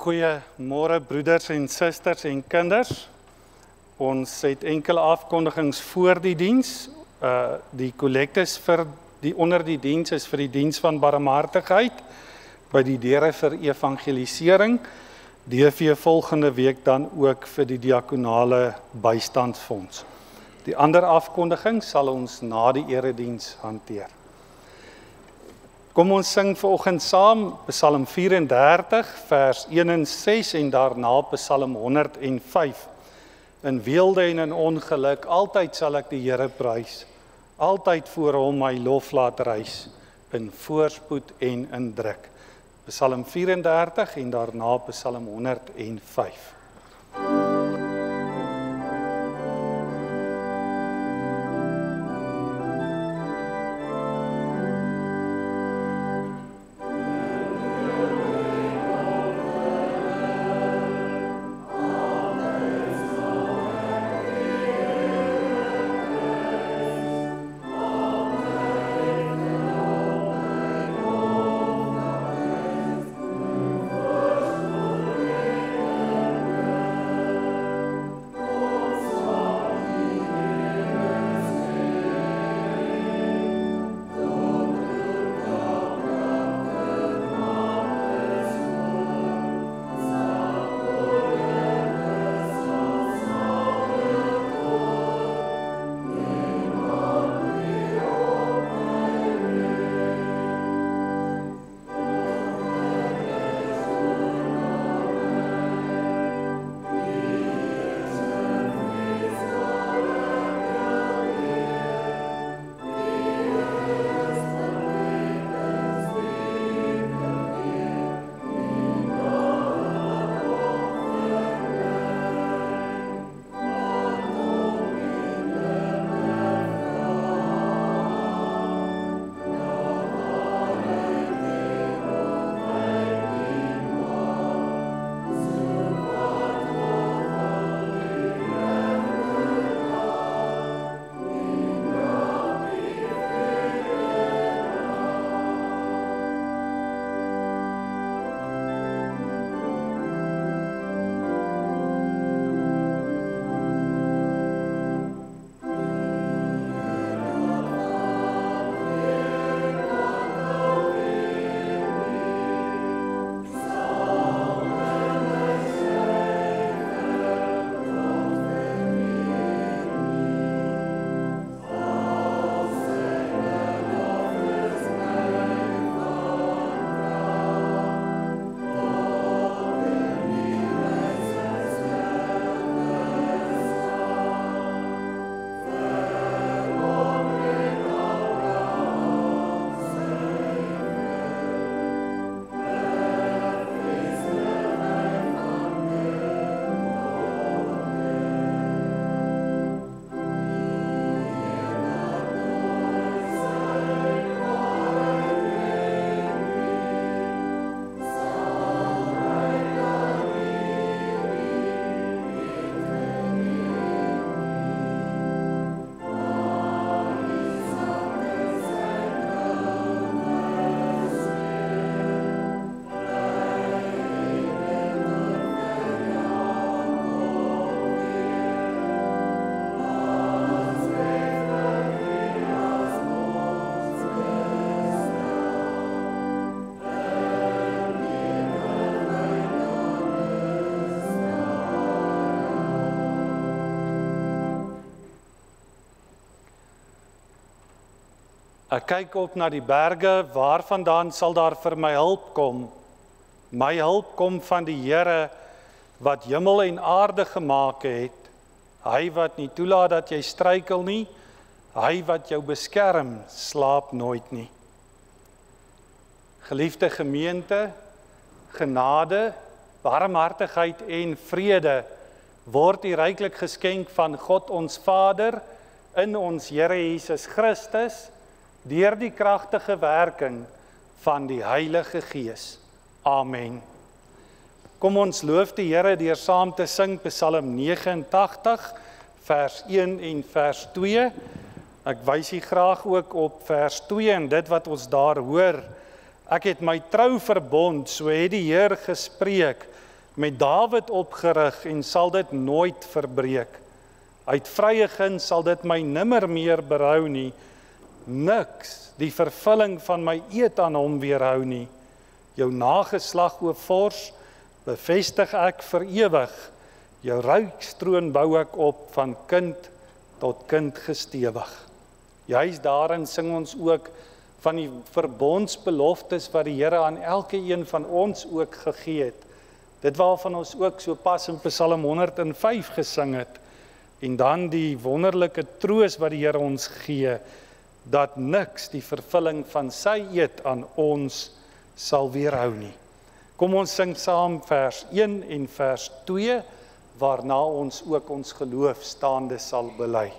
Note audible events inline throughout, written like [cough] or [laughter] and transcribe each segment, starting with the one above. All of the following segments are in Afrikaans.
Goeiemôre broeders en susters en kinders. Ons het enkele afkondigings voor die diens. Uh die kollektes vir die onder die diens is vir die diens van barmhartigheid by die deure vir evangelisering. DV volgende week dan ook vir die diakonale bystandsfonds. Die ander afkondiging sal ons na die erediens hanteer. Kom ons sing vanoggend saam Psalm 34 vers 1 en 6 en daarna Psalm 105. In weelde en in ongeluk altyd sal ek die Here prys. Altyd voor hom my lof laat reis in voorspoed en in druk. Psalm 34 en daarna Psalm 105. Ek kyk op na die berge, waarvandaan sal daar vir my hulp kom? My hulp kom van die Here wat hemel en aarde gemaak het. Hy wat nie toelaat dat jy struikel nie, hy wat jou beskerm, slaap nooit nie. Geliefde gemeente, genade, barmhartigheid en vrede word u ryklik geskenk van God ons Vader in ons Here Jesus Christus deur die kragtige werking van die Heilige Gees. Amen. Kom ons loof die Here deur saam te sing Psalm 89 vers 1 en vers 2. Ek wys u graag ook op vers 2 en dit wat ons daar hoor. Ek het my trou verbond, so het die Heer gespreek. met Dawid opgerig en sal dit nooit verbreek. Uit vrye guns sal dit my nimmer meer berou nie. Niks die vervulling van my eed aan hom weerhou nie. Jou nageslag o vors bevestig ek vir ewig. Jou rykstroon bou ek op van kind tot kind gestewig. Juis daarin sing ons ook van die verbondsbeloftes wat die Here aan elke een van ons ook gegee het. Dit waarvan ons ook so pas in Psalm 105 gesing het en dan die wonderlike troos wat die Here ons gee dat niks die vervulling van sy eed aan ons sal weerhou nie. Kom ons sing saam vers 1 en vers 2 waarna ons ook ons geloof staande sal bely.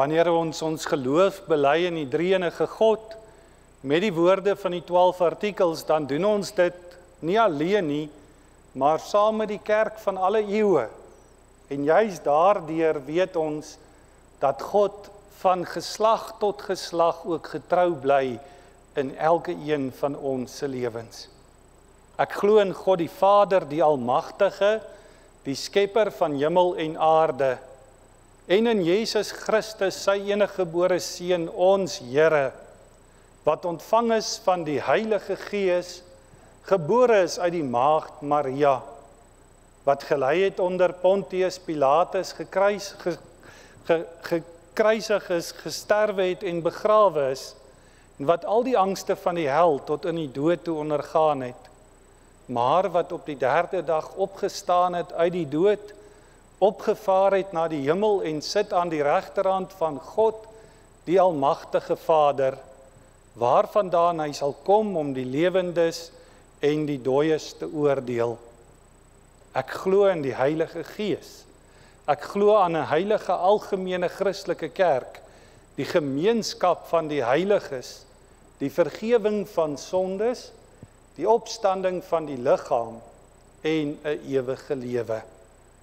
Wanneer ons ons geloof bely in die drie-enige God met die woorde van die 12 artikels dan doen ons dit nie alleen nie maar saam met die kerk van alle eeue en juis daardeur weet ons dat God van geslag tot geslag ook getrou bly in elke een van ons se lewens. Ek glo in God die Vader, die Almagtige, die skepper van hemel en aarde en in Jesus Christus sy eniggebore seun ons Here wat ontvang is van die Heilige Gees gebore is uit die maagd Maria wat gelei het onder Pontius Pilatus gekruis ge, ge, gekruisig is gesterwe het en begrawe is en wat al die angste van die hel tot in die dood toe ondergaan het maar wat op die 3de dag opgestaan het uit die dood opgevaar het na die hemel en sit aan die regterhand van God die almagtige Vader waarvandaan hy sal kom om die lewendes en die dooies te oordeel. Ek glo in die Heilige Gees. Ek glo aan 'n heilige algemene Christelike kerk, die gemeenskap van die heiliges, die vergifnis van sondes, die opstanding van die liggaam en 'n ewige lewe.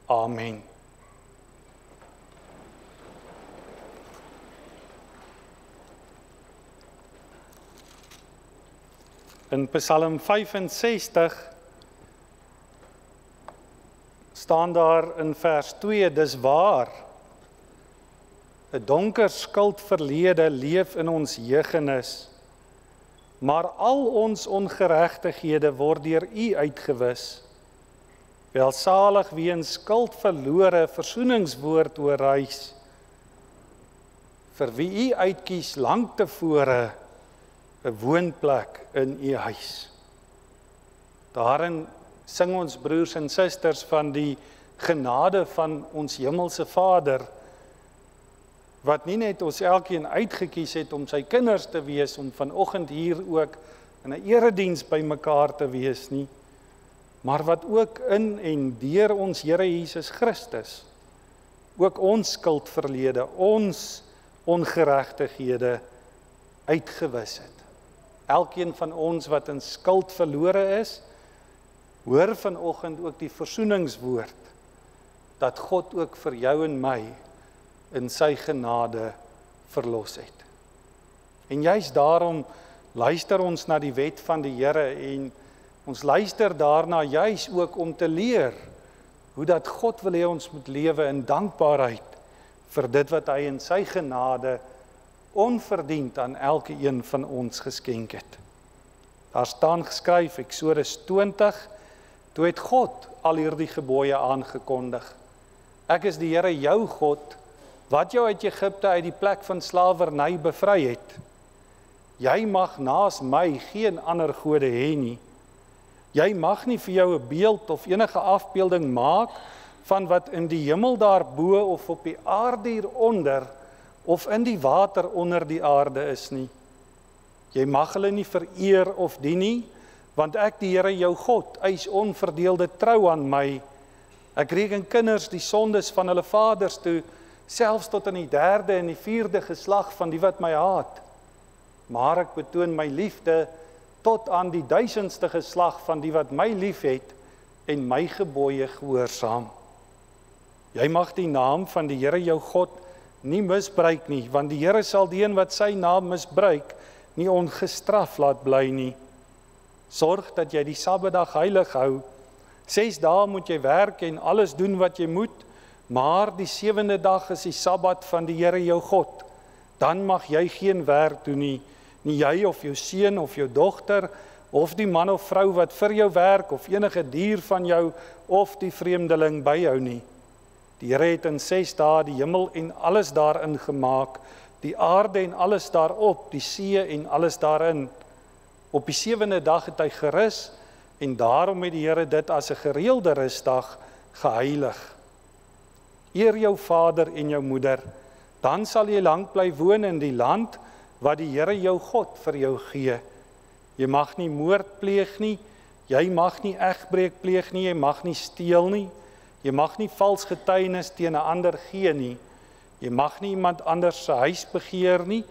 Amen. In Psalm 65 staan daar in vers 2 dis waar 'n donker skuldverlede leef in ons jeugenis. Maar al ons ongeregtighede word deur U uitgewis. Welsalig wie in skuld verlore versoeningswoord oorreis vir wie u uitkies lank tevore 'n woonplek in u huis. Daarin sing ons broers en susters van die genade van ons hemelse Vader wat nie net ons elkeen uitgekies het om sy kinders te wees om vanoggend hier ook in 'n erediens bymekaar te wees nie maar wat ook in en deur ons Here Jesus Christus ook ons skuldverlede ons ongeregtighede uitgewis het. Elkeen van ons wat in skuld verlore is, hoor vanoggend ook die versoeningswoord dat God ook vir jou en my in sy genade verlos het. En juist daarom luister ons na die wet van die Here en ons luister daarna juis ook om te leer hoe dat God wil hê ons moet lewe in dankbaarheid vir dit wat hy in sy genade onverdiend aan elke een van ons geskenk het. Daar staan geskryf Eksodus 20 toe het God al hierdie gebooie aangekondig. Ek is die Here jou God wat jou uit Egipte uit die plek van slawerny bevry het. Jy mag naas my geen ander gode hê nie. Jy mag nie vir jou 'n beeld of enige afbeelding maak van wat in die hemel daarbo of op die aarde hieronder of in die water onder die aarde is nie. Jy mag hulle nie vereer of dien nie, want ek die Here jou God eis onverdeelde trou aan my. Ek reken kinders die sondes van hulle vaders toe selfs tot in die 3de en die 4de geslag van die wat my haat. Maar ek betoon my liefde tot aan die duisendste geslag van die wat my liefhet en my gebooie gehoorsaam. Jy mag die naam van die Here jou God nie misbruik nie, want die Here sal die een wat sy naam misbruik nie ongestraf laat bly nie. Sorg dat jy die Sabbatdag heilig hou. 6 dae moet jy werk en alles doen wat jy moet, maar die sewende dag is die Sabbat van die Here jou God. Dan mag jy geen werk doen nie, nie jy of jou seun of jou dogter of die man of vrou wat vir jou werk of enige dier van jou of die vreemdeling by jou nie. Die Here het in 6 dae die hemel en alles daarin gemaak, die aarde en alles daarop, die see en alles daarin. Op die sewende dag het hy gerus en daarom het die Here dit as 'n gereelde rusdag geheilig. Eer jou vader en jou moeder, dan sal jy lank bly woon in die land wat die Here jou God vir jou gee. Jy mag nie moord pleeg nie, jy mag nie egbreek pleeg nie, jy mag nie steel nie. Jy mag nie vals getuienis teen 'n ander gee nie. Jy mag nie iemand anders se huis begeer nie.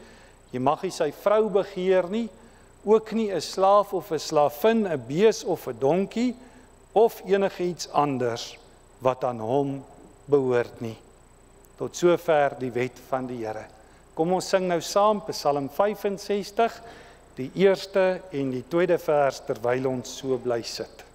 Jy mag nie sy vrou begeer nie, ook nie 'n slaaf of 'n slavin, 'n bees of 'n donkie of enigiets anders wat aan hom behoort nie. Tot sover die wet van die Here. Kom ons sing nou saam Psalm 65, die eerste en die tweede vers terwyl ons so bly sit.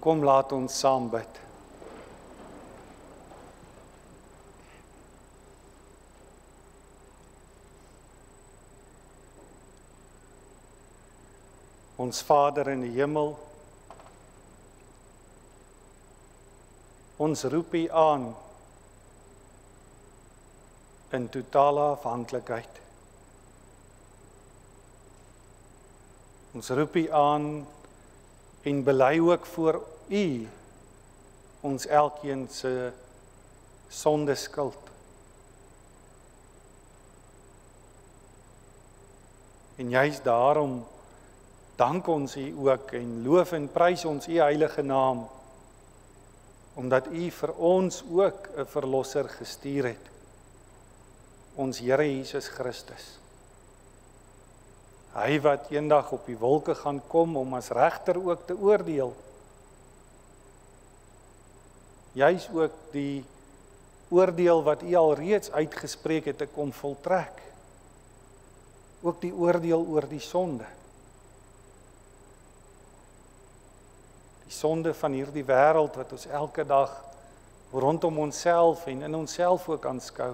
Kom laat ons saam bid. Ons Vader in die hemel Ons roep U aan in totale afhanklikheid. Ons roep U aan en bely ook voor U ons elkeen se sonde skuld. En juist daarom dank ons U ook en loof en prys ons U heilige naam omdat U vir ons ook 'n verlosser gestuur het. Ons Here Jesus Christus. Hy wat eendag op die wolke gaan kom om as regter ook te oordeel. Jy's ook die oordeel wat U al reeds uitgespreek het te kom voltrek. Ook die oordeel oor die sonde. die sonde van hierdie wêreld wat ons elke dag rondom onsself en in onsself ook aanskou.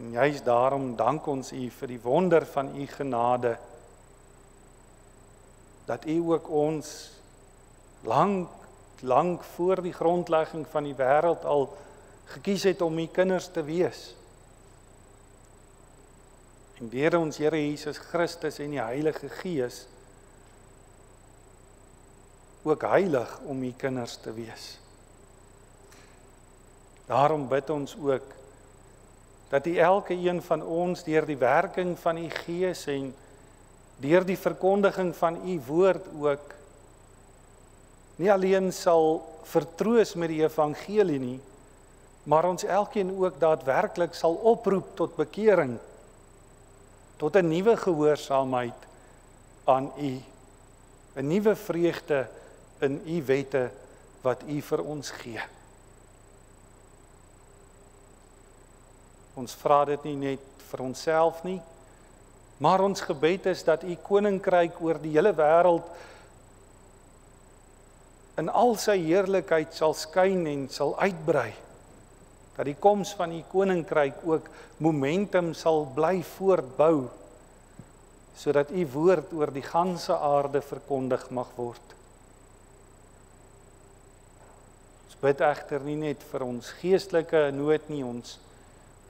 En juist daarom dank ons U vir die wonder van U genade dat U ook ons lank lank voor die grondlegging van die wêreld al gekies het om U kinders te wees. En deur ons Here Jesus Christus en die Heilige Gees ook heilig om u kinders te wees. Daarom bid ons ook dat u elke een van ons deur die werking van u Gees en deur die verkondiging van u woord ook nie alleen sal vertroos met die evangelie nie, maar ons elkeen ook daadwerklik sal oproep tot bekering tot 'n nuwe gehoorsaamheid aan u 'n nuwe vreugde in u wette wat u vir ons gee. Ons vra dit nie net vir onsself nie, maar ons gebed is dat u koninkryk oor die hele wêreld in al sy heerlikheid sal skyn en sal uitbrei. Dat die koms van u koninkryk ook momentum sal bly voortbou sodat u woord oor die ganse aarde verkondig mag word. bid egter nie net vir ons geestelike nood nie ons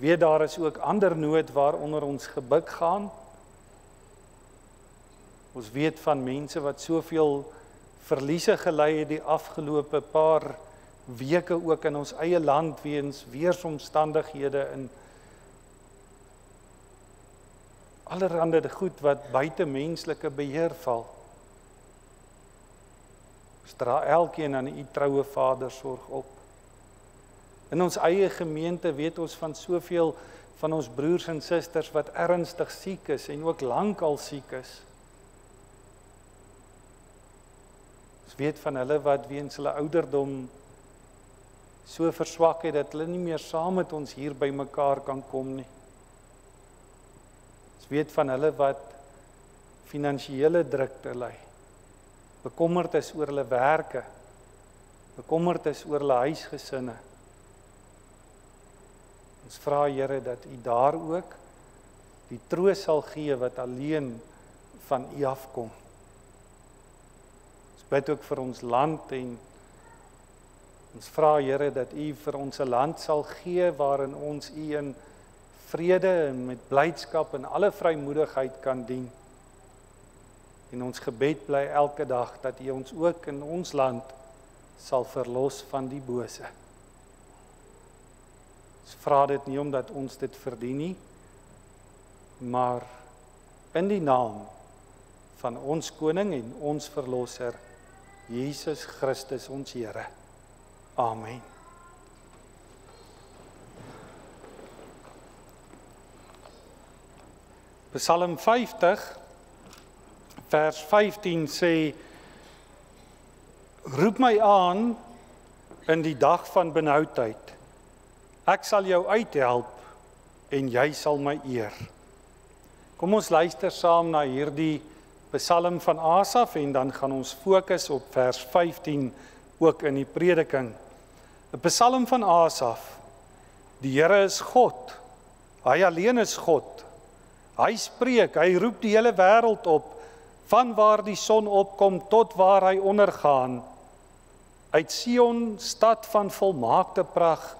weet daar is ook ander nood waaronder ons gebuk gaan ons weet van mense wat soveel verliese gely het die afgelope paar weke ook in ons eie land weens weeromstandighede in allerhande goed wat buite menslike beheer val dra elkeen aan u troue Vader sorg op. In ons eie gemeente weet ons van soveel van ons broers en susters wat ernstig siek is en ook lankal siek is. Ons weet van hulle wat weens hulle ouderdom so verswak het dat hulle nie meer saam met ons hier by mekaar kan kom nie. Ons weet van hulle wat finansiële drukte ly bekommerd is oor hulle werke, bekommerd is oor hulle huisgesinne. Ons vra Here dat U daar ook die troos sal gee wat alleen van U afkom. Ons bid ook vir ons land en ons vra Here dat U vir ons land sal gee waarin ons U in vrede en met blydskap en alle vrymoedigheid kan dien. En ons gebed bly elke dag dat U ons ook in ons land sal verlos van die bose. Ons vra dit nie omdat ons dit verdien nie, maar in die naam van ons koning en ons verlosser Jesus Christus ons Here. Amen. Psalm 50 vers 15 sê roep my aan in die dag van benoudheid ek sal jou uithelp en jy sal my eer kom ons luister saam na hierdie Psalm van Asaf en dan gaan ons fokus op vers 15 ook in die prediking. 'n Psalm van Asaf. Die Here is God. Hy alleen is God. Hy spreek, hy roep die hele wêreld op van waar die son opkom tot waar hy ondergaan. Uit Sion, stad van volmaakte pragt,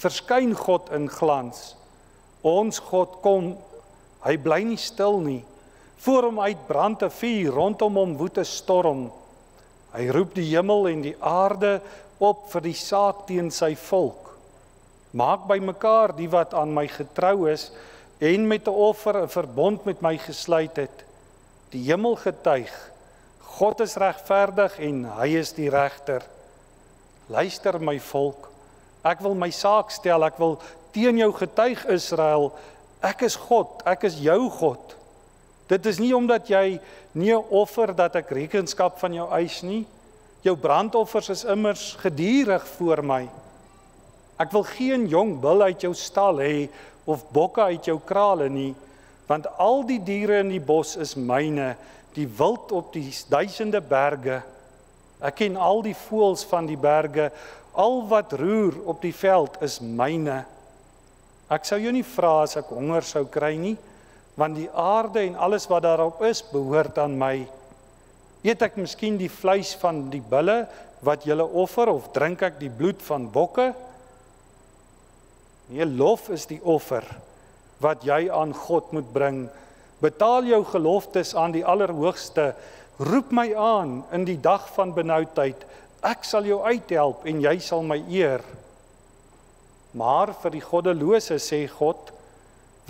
verskyn God in glans. Ons God kom, hy bly nie stil nie. Voor hom uitbrand 'n vuur, rondom hom woed 'n storm. Hy roep die hemel en die aarde op vir die saak teen sy volk. Maak bymekaar die wat aan my getrou is en met 'n offer 'n verbond met my gesluit het. Die hemel getuig, God is regverdig en hy is die regter. Luister my volk, ek wil my saak stel, ek wil teen jou getuig Israel, ek is God, ek is jou God. Dit is nie omdat jy nie offer dat ek rekenskap van jou eis nie. Jou brandoffers is immers gedurig voor my. Ek wil geen jong bul uit jou stal hê of bokke uit jou krale nie, want al die diere in die bos is myne, die wild op die duisende berge. Ek ken al die voëls van die berge, al wat roer op die veld is myne. Ek sou jou nie vra as ek honger sou kry nie want die aarde en alles wat daarop is behoort aan my. Eet ek miskien die vleis van die bulle wat julle offer of drink ek die bloed van bokke? Nee, lof is die offer wat jy aan God moet bring. Betaal jou geloftes aan die Allerhoogste. Roep my aan in die dag van benoudheid. Ek sal jou uithelp en jy sal my eer. Maar vir die goddelose sê God,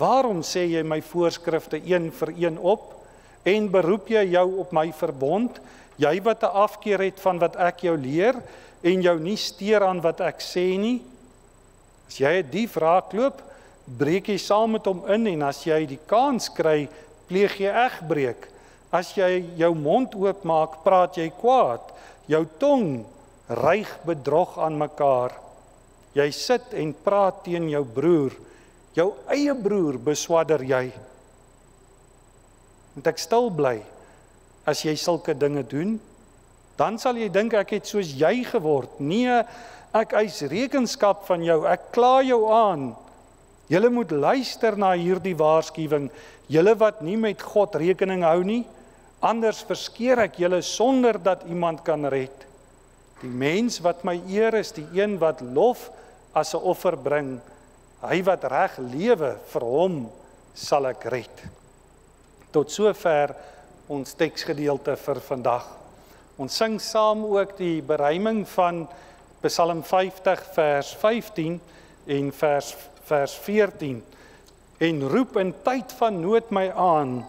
Waarom sê jy my voorskrifte een vir een op en beroep jy jou op my verbond, jy wat 'n afkeer het van wat ek jou leer en jou nie steur aan wat ek sê nie? As jy 'n dief raakloop, breek jy saam met hom in en as jy die kans kry, pleeg jy egbreek. As jy jou mond oopmaak, praat jy kwaad. Jou tong reig bedrog aan mekaar. Jy sit en praat teen jou broer jou eie broer beswadder jy. Moet ek stil bly as jy sulke dinge doen? Dan sal jy dink ek het soos jy geword. Nee, ek eis rekenskap van jou. Ek kla jou aan. Julle moet luister na hierdie waarskuwing. Julle wat nie met God rekening hou nie, anders verskeer ek julle sonder dat iemand kan red. Die mens wat my eer is die een wat lof as 'n offer bring. Hy wat reg lewe, vir hom sal ek red. Tot sover ons teksgedeelte vir vandag. Ons sing saam ook die beruiming van Psalm 50 vers 15 en vers vers 14 en roep in tyd van nood my aan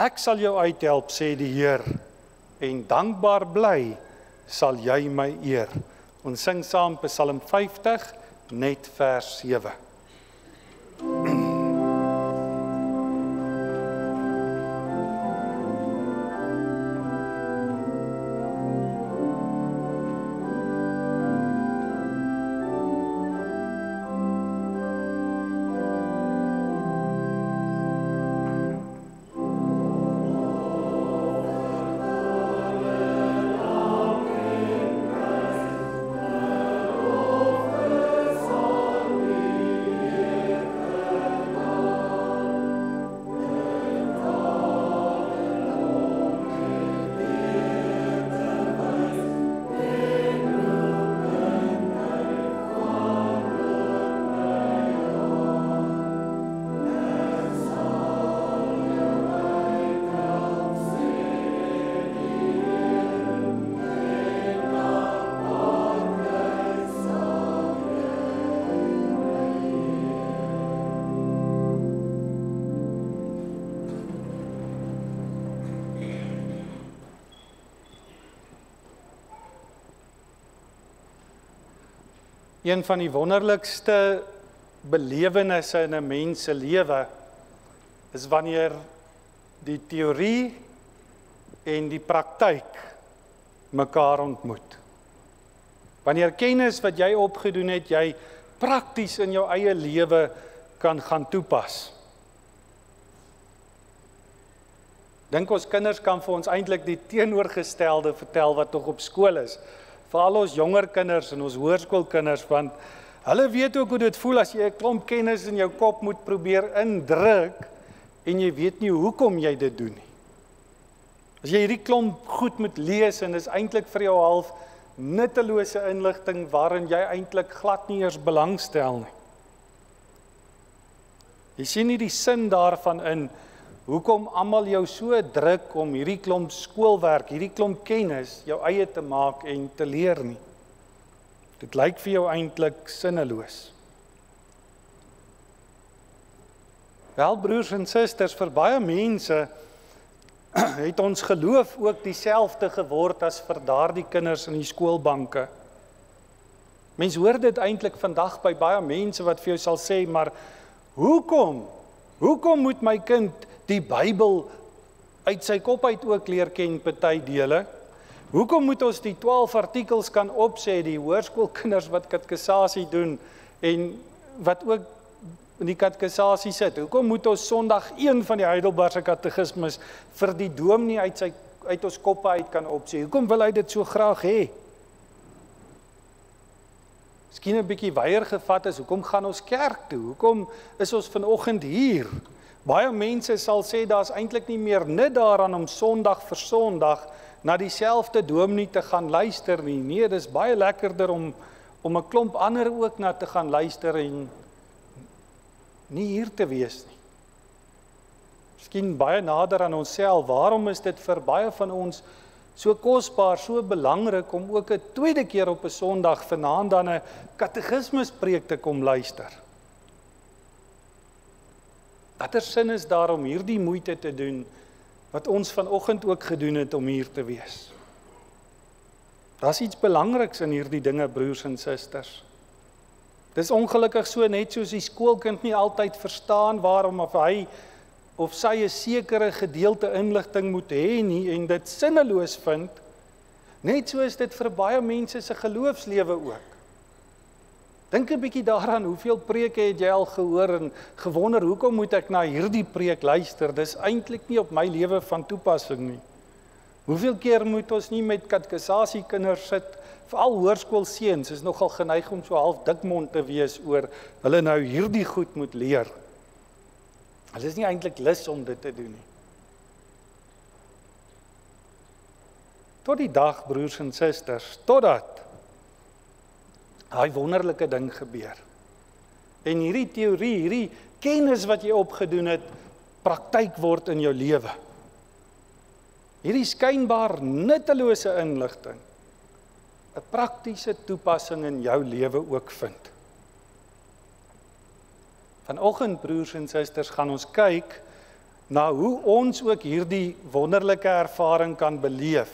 ek sal jou uithelp sê die Heer en dankbaar bly sal jy my eer. Ons sing saam Psalm 50 net vers 7 Een van die wonderlikste belewennisse in 'n mens se lewe is wanneer die teorie en die praktyk mekaar ontmoet. Wanneer kennis wat jy opgedoen het, jy prakties in jou eie lewe kan gaan toepas. Dink ons kinders kan vir ons eintlik die teenoorgestelde vertel wat tog op skool is. Veral ons jonger kinders en ons hoërskoolkinders want hulle weet ook hoe dit voel as jy 'n klomp kennis in jou kop moet probeer indruk en jy weet nie hoekom jy dit doen nie. As jy hierdie klomp goed moet lees en is eintlik vir jou half nuttelose inligting waarin jy eintlik glad nie eers belangstel nie. Jy sien nie die sin daarvan in hoekom almal jou so druk om hierdie klomp skoolwerk, hierdie klomp kennis jou eie te maak en te leer nie. Dit lyk vir jou eintlik sinneloos. Wel broers en susters, vir baie mense [clears throat] het ons geloof ook dieselfde geword as vir daardie kinders in die skoolbanke. Mense hoor dit eintlik vandag by baie mense wat vir jou sal sê, maar hoekom? Hoekom moet my kind die Bybel uit sy kop uit ook leer ken party dele. Hoekom moet ons die 12 artikels kan opsê die hoërskoolkinders wat katekisasie doen en wat ook in die katekisasie sit? Hoekom moet ons Sondag 1 van die Heidelbergse katekismes vir die dominee uit sy uit ons koppe uit kan opsê? Hoekom wil hy dit so graag hê? Miskien 'n bietjie weier gevat is, hoekom gaan ons kerk toe? Hoekom is ons vanoggend hier? Baie mense sal sê daar's eintlik nie meer nut daaraan om Sondag vir Sondag na dieselfde dominee te gaan luister nie. Nee, dis baie lekkerder om om 'n klomp ander ook na te gaan luister en nie hier te wees nie. Miskien baie nader aan onsself. Waarom is dit vir baie van ons so kosbaar, so belangrik om ook 'n tweede keer op 'n Sondag vanaand dan 'n katekismuspreek te kom luister? Watter sin is daar om hierdie moeite te doen wat ons vanoggend ook gedoen het om hier te wees? Daar's iets belangriks in hierdie dinge broers en susters. Dis ongelukkig so net soos die skoolkind nie altyd verstaan waarom of hy of sy 'n sekere gedeelte inligting moet hê nie en dit sinneloos vind. Net so is dit vir baie mense se geloofslewe ook. Dink 'n bietjie daaraan, hoeveel preke het jy al gehoor en gewonder hoekom moet ek na hierdie preek luister? Dis eintlik nie op my lewe van toepassing nie. Hoeveel keer moet ons nie met katekisasie kinders sit, veral hoërskoolseuns is nogal geneig om so half dikmond te wees oor hulle nou hierdie goed moet leer. Hulle is nie eintlik lus om dit te doen nie. Tot die dag broers en susters, totdat daai wonderlike ding gebeur. En hierdie teorie, hierdie kennis wat jy opgedoen het, praktyk word in jou lewe. Hierdie skynbaar nuttelose inligting 'n praktiese toepassing in jou lewe ook vind. Vanoggend broers en susters gaan ons kyk na hoe ons ook hierdie wonderlike ervaring kan beleef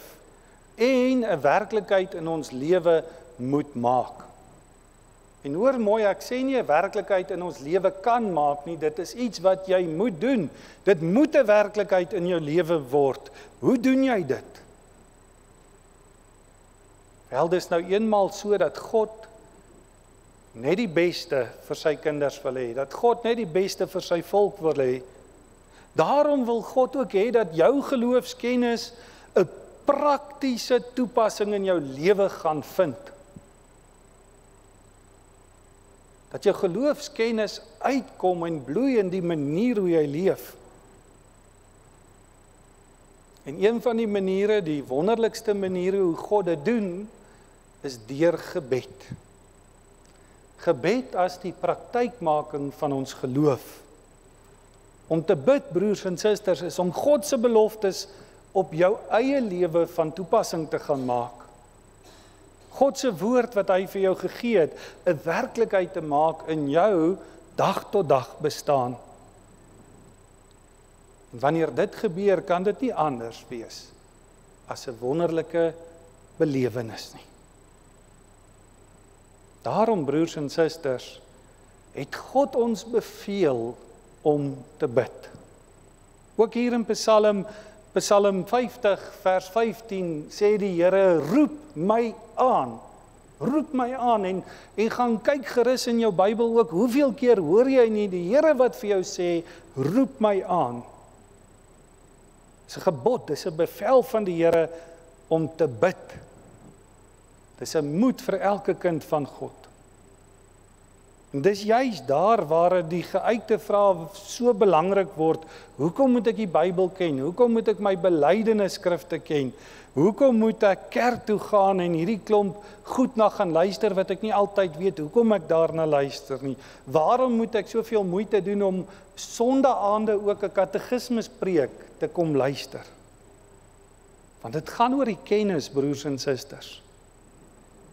en 'n werklikheid in ons lewe moet maak. En hoor mooi, ek sê nie 'n werklikheid in ons lewe kan maak nie, dit is iets wat jy moet doen. Dit moet 'n werklikheid in jou lewe word. Hoe doen jy dit? Wel, dis nou eenmal so dat God net die beste vir sy kinders wil hê, dat God net die beste vir sy volk wil hê. Daarom wil God ook hê dat jou geloofskennis 'n praktiese toepassing in jou lewe gaan vind. Dat jou geloofskennis uitkom en bloei in die manier hoe jy leef. En een van die maniere, die wonderlikste maniere hoe God dit doen, is deur gebed. Gebed as die praktykmaking van ons geloof. Om te bid, broers en susters, is om God se beloftes op jou eie lewe van toepassing te gaan maak. God se woord wat hy vir jou gegee het, 'n werklikheid te maak in jou dag tot dag bestaan. En wanneer dit gebeur, kan dit nie anders wees as 'n wonderlike belewenis nie. Daarom broers en susters, het God ons beveel om te bid. Ook hier in Psalm Psalm 50 vers 15 sê die Here roep my aan. Roep my aan en en gaan kyk gerus in jou Bybel ook hoeveel keer hoor jy nie die Here wat vir jou sê roep my aan. Dis 'n gebod, dis 'n bevel van die Here om te bid. Dis 'n moed vir elke kind van God. En dis juis daar waar die geuite vrae so belangrik word. Hoekom moet ek die Bybel ken? Hoekom moet ek my belydenisskrifte ken? Hoekom moet ek kerk toe gaan en hierdie klomp goed na gaan luister wat ek nie altyd weet hoekom ek daarna luister nie? Waarom moet ek soveel moeite doen om sonnaande ook 'n katekismus preek te kom luister? Want dit gaan oor die kennis, broers en susters.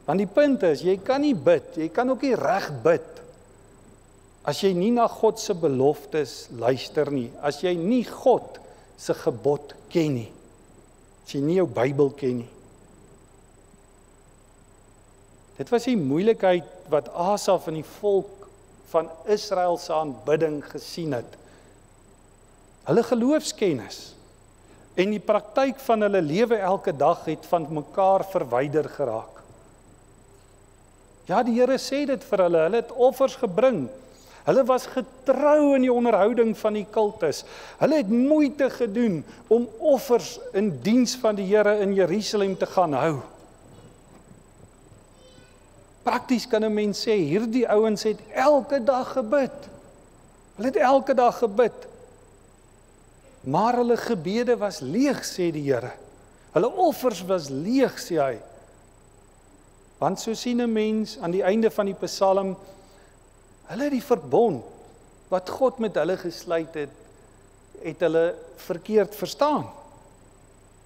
Want die punt is, jy kan nie bid, jy kan ook nie reg bid As jy nie na God se beloftes luister nie, as jy nie God se gebod ken nie, as jy nie jou Bybel ken nie. Dit was die moeilikheid wat Asaf in die volk van Israel se aanbidding gesien het. Hulle geloofskennis en die praktyk van hulle lewe elke dag het van mekaar verwyder geraak. Ja, die Here sê dit vir hulle. Hulle het offers gebring. Hulle was getrou in die onderhouding van die kultus. Hulle het moeite gedoen om offers in diens van die Here in Jerusalem te gaan hou. Prakties kan 'n mens sê hierdie ouens het elke dag gebid. Hulle het elke dag gebid. Maar hulle gebede was leeg sê die Here. Hulle offers was leeg sê hy. Want so sien 'n mens aan die einde van die Psalm Hulle het die verbond wat God met hulle gesluit het, het hulle verkeerd verstaan.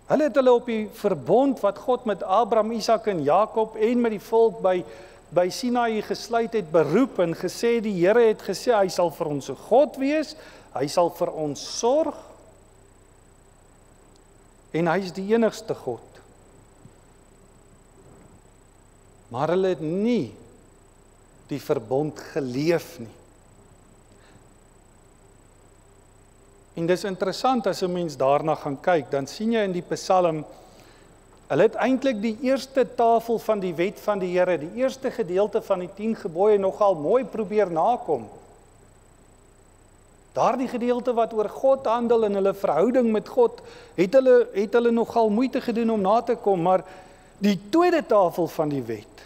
Hulle het hulle op die verbond wat God met Abraham, Isak en Jakob en met die volk by by Sinaï gesluit het beroep en gesê die Here het gesê hy sal vir ons 'n God wees, hy sal vir ons sorg en hy is die enigste God. Maar hulle het nie die verbond geleef nie. En dis interessant as 'n mens daarna gaan kyk, dan sien jy in die Psalm hulle het eintlik die eerste tafel van die wet van die Here, die eerste gedeelte van die 10 gebooie nogal mooi probeer nakom. Daardie gedeelte wat oor God handel en hulle verhouding met God, het hulle het hulle nogal moeite gedoen om na te kom, maar die tweede tafel van die wet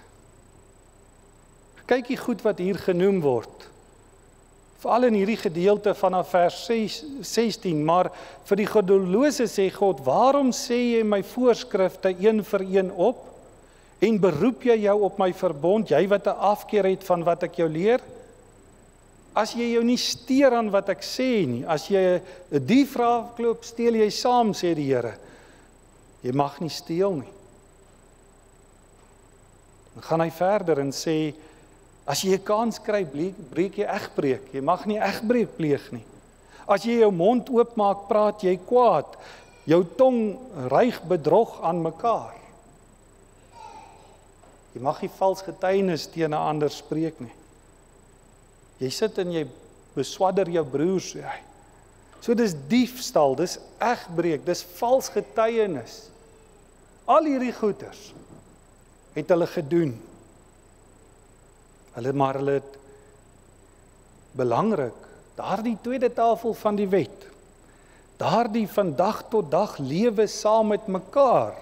kyk die goed wat hier genoem word. Veral in hierdie gedeelte vanaf vers 6 16, maar vir die goddelose sê God, "Waarom sê jy my voorskrifte een vir een op en beroep jy jou op my verbond, jy wat 'n afkeer het van wat ek jou leer?" As jy jou nie steur aan wat ek sê nie, as jy 'n dief raakloop, steel jy saam, sê die Here. Jy mag nie steel nie. Dan gaan hy verder en sê As jy 'n kans kry, breek jy egbreek. Jy mag nie egbreek pleeg nie. As jy jou mond oopmaak, praat jy kwaad. Jou tong reig bedrog aan mekaar. Jy mag nie vals getuienis teen 'n ander spreek nie. Jy sit en jy beswadder jou broer sê hy. So dis diefstal, dis egbreek, dis vals getuienis. Al hierdie goeters het hulle gedoen. Hulle maar hulle belangrik daardie tweede tafel van die wet. Daardie van dag tot dag lewe saam met mekaar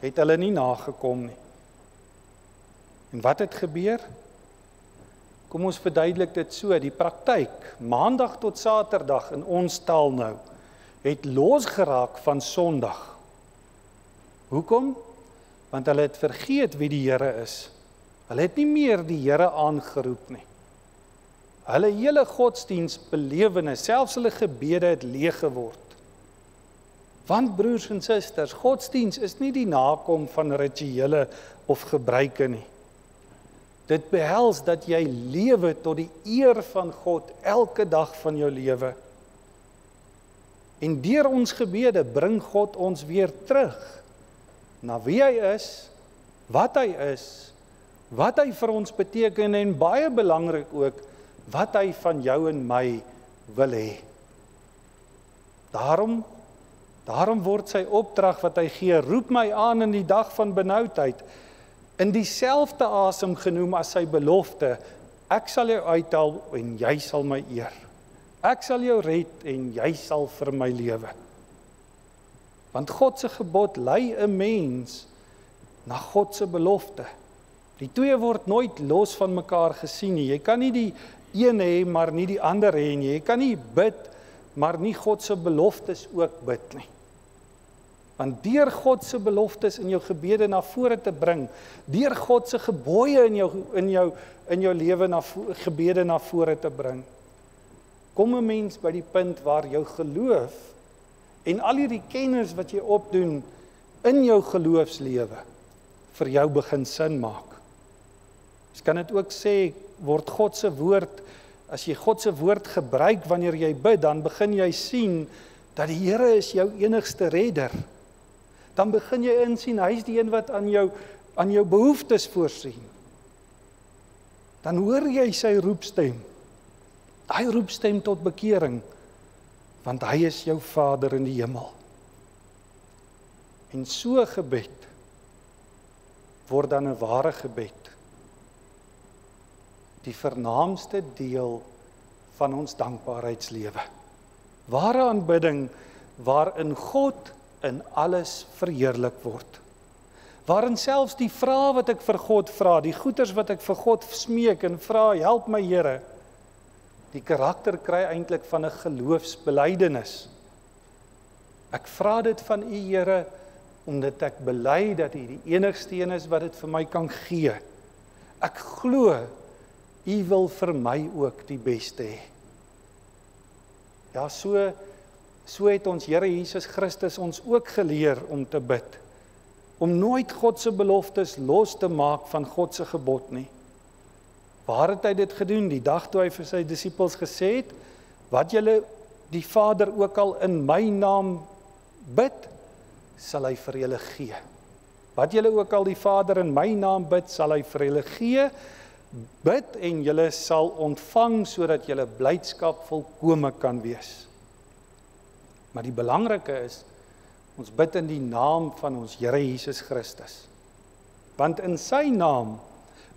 het hulle nie nagekom nie. En wat het gebeur? Kom ons verduidelik dit so, die praktyk, maandag tot saterdag in ons taal nou, het losgeraak van sonderdag. Hoekom? Want hulle het vergeet wie die Here is. Hulle het nie meer die Here aangeroep nie. Hulle hele godsdienstbelewenis, selfs hulle gebede het leeg geword. Want broers en susters, godsdiens is nie die nakom van rituele of gebruike nie. Dit behels dat jy lewe tot die eer van God elke dag van jou lewe. En deur ons gebede bring God ons weer terug na wie hy is, wat hy is wat hy vir ons beteken en baie belangrik ook wat hy van jou en my wil hê. Daarom daarom word sy opdrag wat hy gee, roep my aan in die dag van benoudheid in dieselfde asem genoem as sy belofte, ek sal jou uithaal en jy sal my eer. Ek sal jou red en jy sal vir my lewe. Want God se gebod lei 'n mens na God se belofte. Die twee word nooit los van mekaar gesien nie. Jy kan nie die een hê maar nie die ander hê nie. Jy kan nie bid maar nie God se beloftes ook bid nie. Want deur God se beloftes in jou gebede na vore te bring, deur God se gebooie in jou in jou in jou lewe na gebede na vore te bring, kom 'n mens by die punt waar jou geloof en al hierdie kennis wat jy opdoen in jou geloofslewe vir jou begin sin maak. Jy kan dit ook sê word God se woord as jy God se woord gebruik wanneer jy bid, dan begin jy sien dat die Here is jou enigste redder dan begin jy insien hy's die een wat aan jou aan jou behoeftes voorsien. Dan hoor jy sy roepstem. Hy roepstem tot bekering want hy is jou Vader in die hemel. En so gebed word dan 'n ware gebed. Die vernaamste deel van ons dankbaarheidslewe. Ware aanbidding waarin God in alles verheerlik word. Waarin selfs die vrae wat ek vir God vra, die goeders wat ek vir God smeek en vra, help my Here, die karakter kry eintlik van 'n geloofsbelijdenis. Ek vra dit van U Here omdat ek bely dat U die enigste een is wat dit vir my kan gee. Ek glo U wil vir my ook die beste hê. Ja, so So het ons Here Jesus Christus ons ook geleer om te bid. Om nooit God se beloftes los te maak van God se gebod nie. Waar het hy dit gedoen? Die dag toe hy vir sy disippels gesê het: "Wat julle die Vader ook al in my naam bid, sal hy vir julle gee. Wat julle ook al die Vader in my naam bid, sal hy vir julle gee. Bid en julle sal ontvang sodat julle blydskap volkome kan wees." Maar die belangrike is ons bid in die naam van ons Here Jesus Christus. Want in sy naam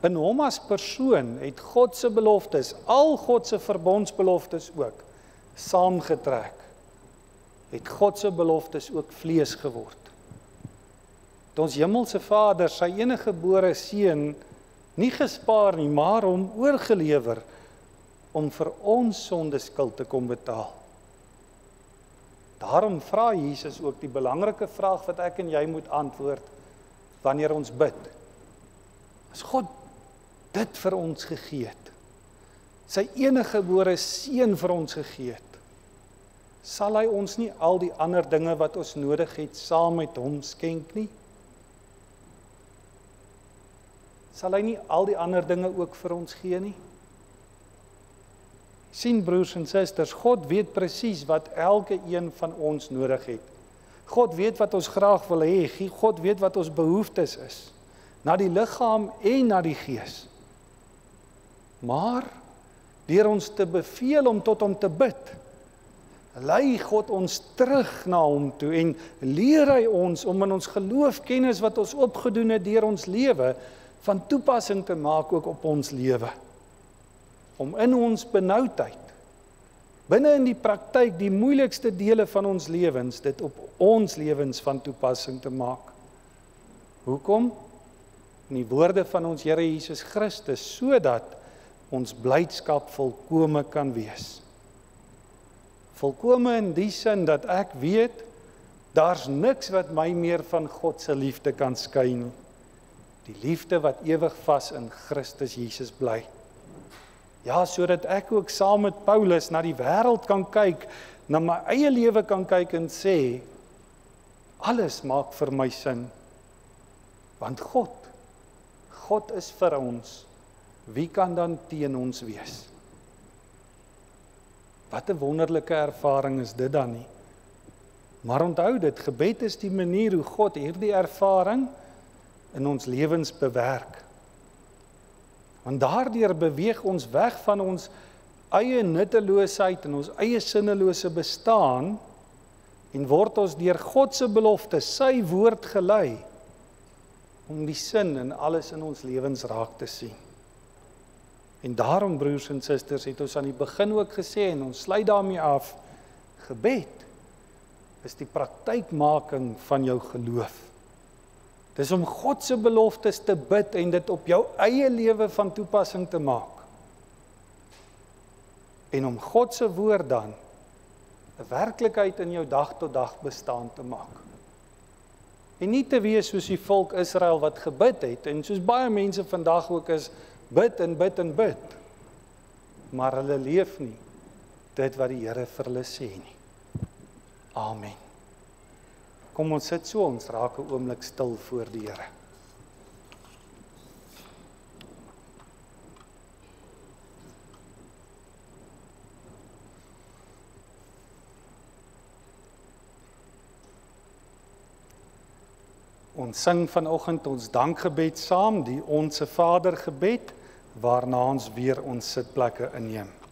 in hom as persoon het God se beloftes, al God se verbondsbeloftes ook saamgetrek. Het God se beloftes ook vlees geword. Dat ons hemelse Vader sy enige gebore seun nie gespaar nie, maar hom oorgelewer om vir ons sondeskuld te kom betaal. Daarom vra Jesus ook die belangrike vraag wat ek en jy moet antwoord wanneer ons bid. As God dit vir ons gegee het, sy enige gebore seun vir ons gegee het, sal hy ons nie al die ander dinge wat ons nodig het saam met hom skenk nie? Sal hy nie al die ander dinge ook vir ons gee nie? sien broers en susters, God weet presies wat elke een van ons nodig het. God weet wat ons graag wil hê. God weet wat ons behoeftes is na die liggaam en na die gees. Maar deur ons te beveel om tot hom te bid, lei God ons terug na hom toe en leer hy ons om in ons geloofkennis wat ons opgedoen het deur ons lewe van toepassing te maak ook op ons lewe om in ons benoudheid binne in die praktyk die moeilikste dele van ons lewens dit op ons lewens van toepassing te maak. Hoekom? In die woorde van ons Here Jesus Christus sodat ons blydskap volkome kan wees. Volkome in die sin dat ek weet daar's niks wat my meer van God se liefde kan skei nie. Die liefde wat ewig vas in Christus Jesus bly. Ja, sodat ek ook saam met Paulus na die wêreld kan kyk, na my eie lewe kan kyk en sê alles maak vir my sin. Want God God is vir ons. Wie kan dan teen ons wees? Wat 'n wonderlike ervaring is dit dan nie? Maar onthou dit, gebed is die manier hoe God hierdie ervaring in ons lewens bewerk. Want daardeur beweeg ons weg van ons eie nutteloosheid en ons eie sinnelose bestaan en word ons deur God se belofte, sy woord gelei om die sin in alles in ons lewens raak te sien. En daarom broers en susters het ons aan die begin ook gesê en ons sluit daarmee af gebed is die praktykmaking van jou geloof. Dis om God se beloftes te bid en dit op jou eie lewe van toepassing te maak. En om God se woord dan 'n werklikheid in jou dag tot dag bestaan te maak. En nie te wees soos die volk Israel wat gebid het en soos baie mense vandag ook is bid en bid en bid. Maar hulle leef nie dit wat die Here vir hulle sê nie. Amen. Kom ons sit so ons raak 'n oomblik stil voor die Here. Ons sing vanoggend ons dankgebed saam, die Onse Vader gebed waarna ons weer ons sitplekke inneem.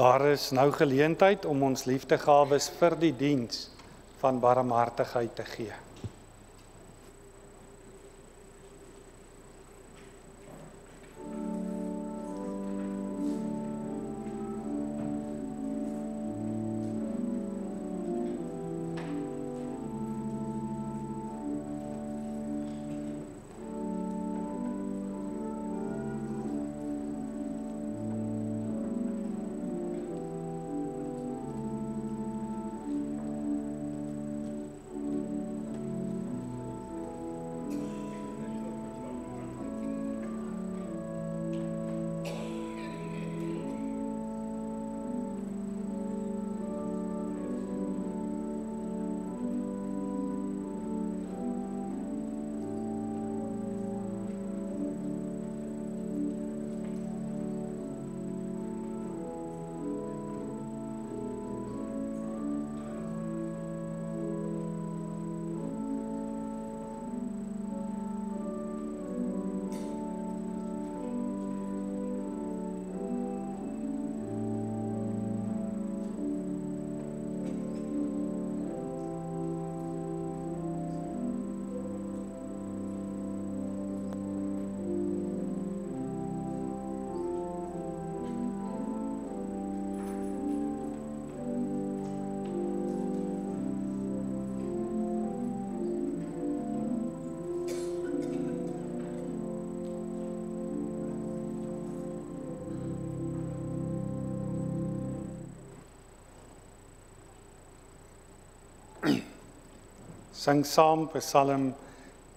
Daar is nou geleentheid om ons liefdegawes vir die diens van barmhartigheid te gee. Sing saam Psalm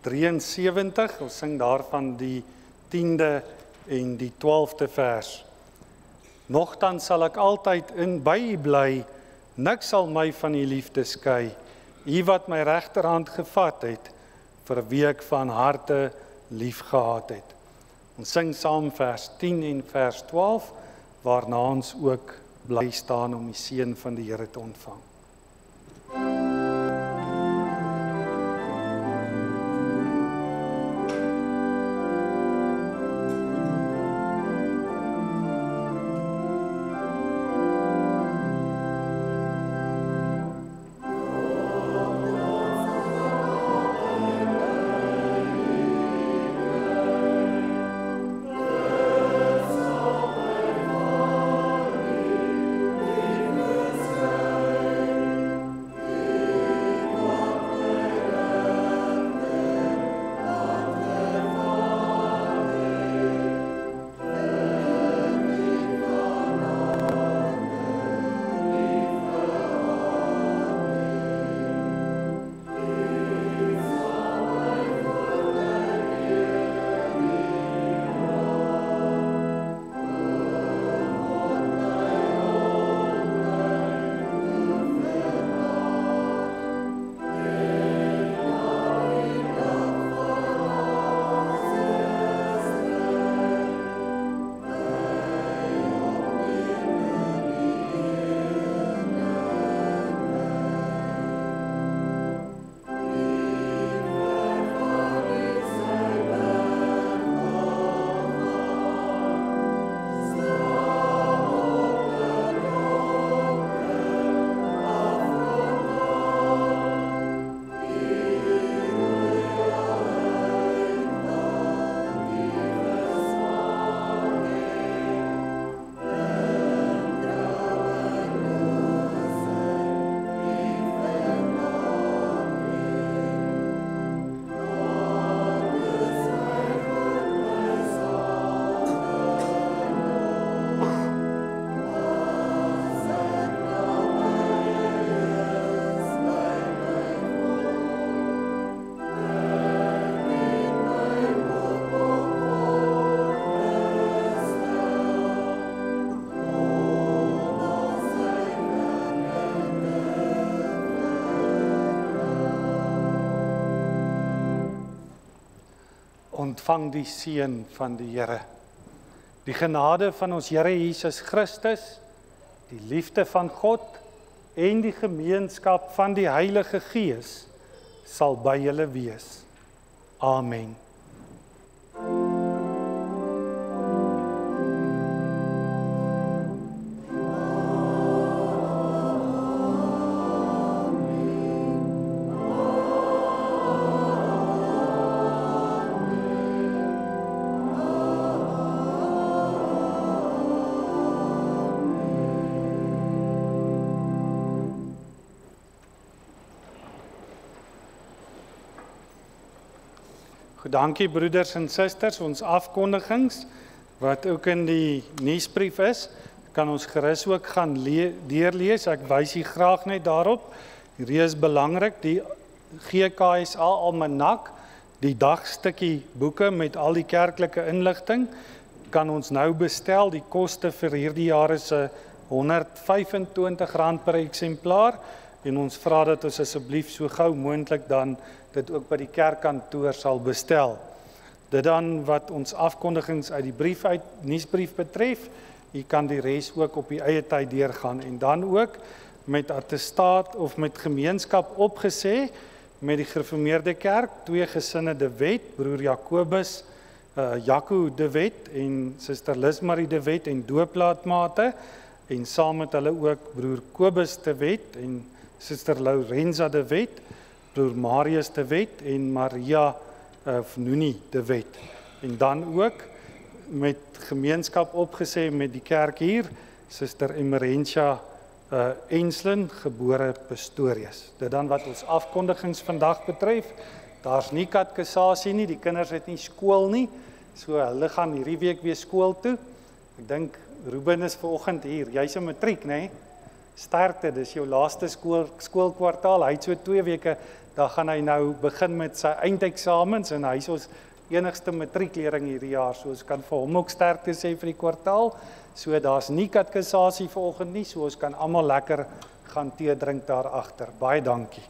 73. Ons sing daarvan die 10de en die 12de vers. Nogtans sal ek altyd in by U bly. Niks sal my van U liefde skei. U wat my regterhand gevat het vir wie ek van harte liefgehad het. Ons sing saam vers 10 en vers 12 waarna ons ook bly staan om die seën van die Here te ontvang. Ontvang die seën van die Here. Die genade van ons Here Jesus Christus, die liefde van God en die gemeenskap van die Heilige Gees sal by julle wees. Amen. Dankie broeders en susters, ons afkondigings wat ook in die nuusbrief is, kan ons gerus ook gaan deurlees. Ek wys u graag net daarop. Hierdie is belangrik, die GKSA Almanak, die dagstukkie boeke met al die kerklike inligting kan ons nou bestel. Die koste vir hierdie jaar is R125 per eksemplaar en ons vra dat ons asseblief so gou moontlik dan dit ook by die kerkkantoor sal bestel. Dit dan wat ons afkondigings uit die brief uit nuusbrief betref, u kan die res ook op u eie tyd deurgaan en dan ook met attestaat of met gemeenskap opgesê met die gereformeerde kerk, twee gesinne De Wet, broer Jakobus, uh Jaco De Wet en suster Lismarie De Wet en dooplaatmate en saam met hulle ook broer Kobus De Wet en suster Laurenza De Wet broer Marius de Wet en Maria of uh, Nuni de Wet. En dan ook met gemeenskap opgesê met die kerk hier, Suster Emerentia uh Enslin gebore Pastorius. Dit dan wat ons afkondigings vandag betref, daar's nie katkesasie nie, die kinders het nie skool nie. So hulle gaan hierdie week weer skool toe. Ek dink Ruben is vanoggend hier. Jy's 'n matriek, nê? Nee? Sterkte. Dis jou laaste skool skoolkwartaal. Hy het so 2 weke dan gaan hy nou begin met sy eindeksamens en hy's ons enigste matriekleerling hierdie jaar. So ons kan vir hom ook sterkte sê vir die kwartaal. So daar's nie katkesasie vanoggend nie. So ons kan almal lekker gaan tee drink daar agter. Baie dankie.